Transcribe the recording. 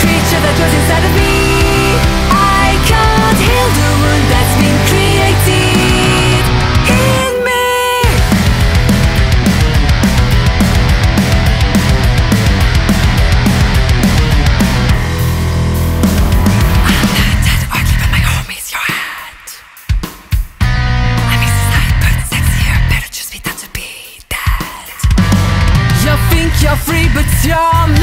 creature that was Mrs Hyde of me. I can't heal the wound that's been created in me. I'm not Or given my homies your hand. I'm inside, but sexier. Better choose me than to be dead. You think you're free, but you're